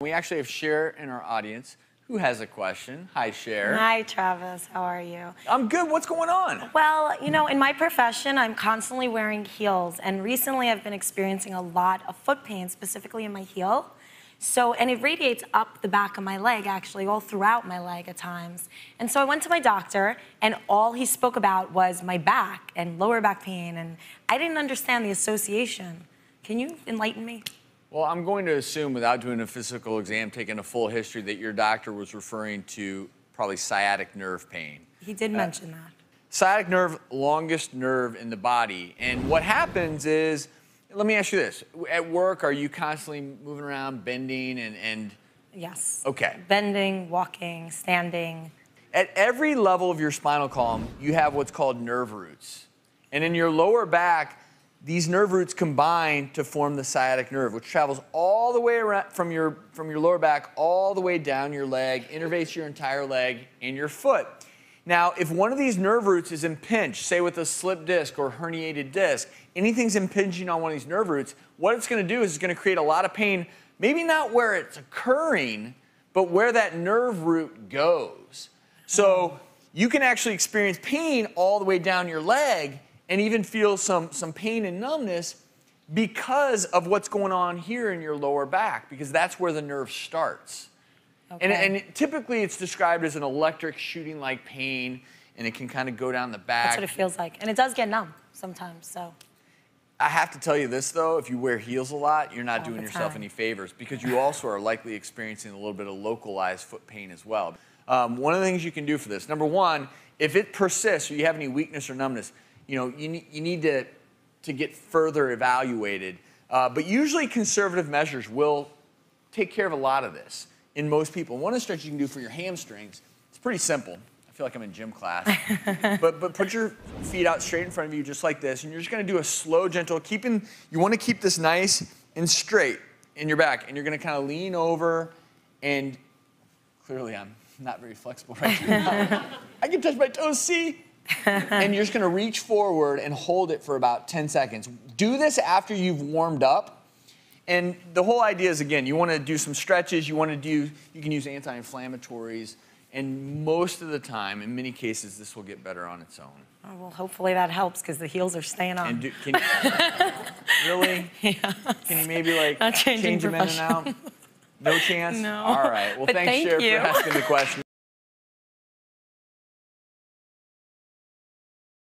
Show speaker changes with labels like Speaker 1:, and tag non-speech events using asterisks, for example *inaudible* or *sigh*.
Speaker 1: We actually have Cher in our audience who has a question. Hi, Cher.
Speaker 2: Hi, Travis. How are you?
Speaker 1: I'm good. What's going on?
Speaker 2: Well, you know, in my profession, I'm constantly wearing heels, and recently I've been experiencing a lot of foot pain, specifically in my heel. So, and it radiates up the back of my leg, actually, all throughout my leg at times. And so I went to my doctor, and all he spoke about was my back and lower back pain, and I didn't understand the association. Can you enlighten me?
Speaker 1: Well, I'm going to assume, without doing a physical exam, taking a full history, that your doctor was referring to probably sciatic nerve pain.
Speaker 2: He did uh, mention that.
Speaker 1: Sciatic nerve, longest nerve in the body. And what happens is, let me ask you this. At work, are you constantly moving around, bending, and, and
Speaker 2: Yes.
Speaker 1: Okay.
Speaker 2: Bending, walking, standing.
Speaker 1: At every level of your spinal column, you have what's called nerve roots. And in your lower back, these nerve roots combine to form the sciatic nerve, which travels all the way around from your, from your lower back all the way down your leg, innervates your entire leg and your foot. Now, if one of these nerve roots is impinged, say with a slip disc or herniated disc, anything's impinging on one of these nerve roots, what it's going to do is it's going to create a lot of pain, maybe not where it's occurring, but where that nerve root goes. So you can actually experience pain all the way down your leg and even feel some, some pain and numbness because of what's going on here in your lower back, because that's where the nerve starts.
Speaker 2: Okay.
Speaker 1: And, and typically it's described as an electric shooting like pain, and it can kind of go down the back.
Speaker 2: That's what it feels like. And it does get numb sometimes, so.
Speaker 1: I have to tell you this though, if you wear heels a lot, you're not
Speaker 2: All
Speaker 1: doing yourself any favors because you also are likely experiencing a little bit of localized foot pain as well. Um, one of the things you can do for this, number one, if it persists or you have any weakness or numbness, you know, you, you need to, to get further evaluated. Uh, but usually conservative measures will take care of a lot of this in most people. One of the stretches you can do for your hamstrings, it's pretty simple. I feel like I'm in gym class. *laughs* but, but put your feet out straight in front of you just like this, and you're just gonna do a slow, gentle, keeping, you wanna keep this nice and straight in your back, and you're gonna kind of lean over, and clearly I'm not very flexible right now. *laughs* I can touch my toes, see? *laughs* and you're just gonna reach forward and hold it for about 10 seconds. Do this after you've warmed up. And the whole idea is again, you want to do some stretches, you want to do, you can use anti inflammatories, and most of the time, in many cases, this will get better on its own.
Speaker 2: Oh, well, hopefully that helps because the heels are staying on.
Speaker 1: And do, can you, *laughs* really? Can you maybe like change them in and out? No chance?
Speaker 2: No.
Speaker 1: All right. Well,
Speaker 2: But
Speaker 1: thanks,
Speaker 2: thank
Speaker 1: for asking the question.